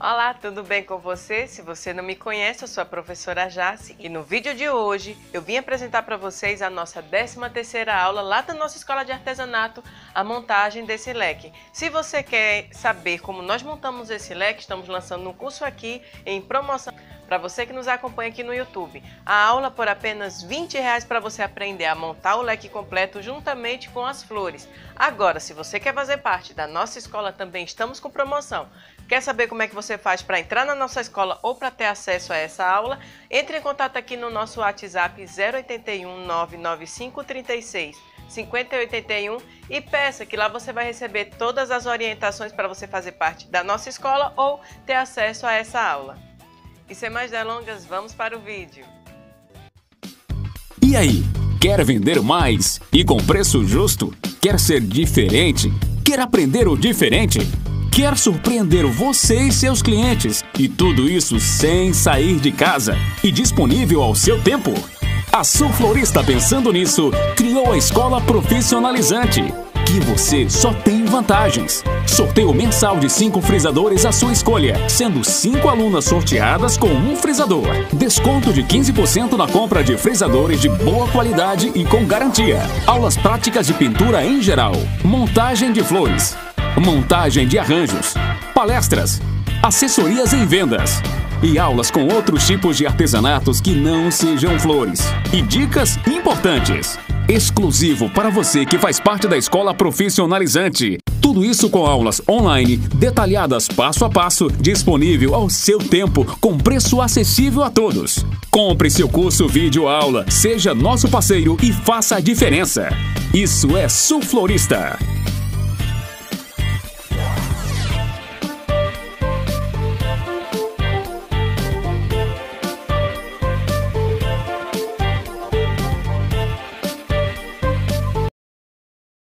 Olá, tudo bem com você? Se você não me conhece, eu sou a professora Jace e no vídeo de hoje eu vim apresentar para vocês a nossa 13ª aula lá da nossa escola de artesanato, a montagem desse leque. Se você quer saber como nós montamos esse leque, estamos lançando um curso aqui em promoção para você que nos acompanha aqui no YouTube. A aula por apenas 20 reais para você aprender a montar o leque completo juntamente com as flores. Agora, se você quer fazer parte da nossa escola também, estamos com promoção. Quer saber como é que você faz para entrar na nossa escola ou para ter acesso a essa aula? Entre em contato aqui no nosso WhatsApp 081 995 36 5081 e peça que lá você vai receber todas as orientações para você fazer parte da nossa escola ou ter acesso a essa aula. E sem mais delongas, vamos para o vídeo. E aí, quer vender mais e com preço justo? Quer ser diferente? Quer aprender o diferente? quer surpreender você e seus clientes. E tudo isso sem sair de casa e disponível ao seu tempo. A Sul Florista, pensando nisso, criou a Escola Profissionalizante. Que você só tem vantagens. Sorteio mensal de cinco frisadores à sua escolha, sendo cinco alunas sorteadas com um frisador. Desconto de 15% na compra de frisadores de boa qualidade e com garantia. Aulas práticas de pintura em geral. Montagem de flores montagem de arranjos, palestras, assessorias em vendas e aulas com outros tipos de artesanatos que não sejam flores. E dicas importantes. Exclusivo para você que faz parte da escola profissionalizante. Tudo isso com aulas online, detalhadas passo a passo, disponível ao seu tempo, com preço acessível a todos. Compre seu curso vídeo aula, seja nosso parceiro e faça a diferença. Isso é Sul Florista.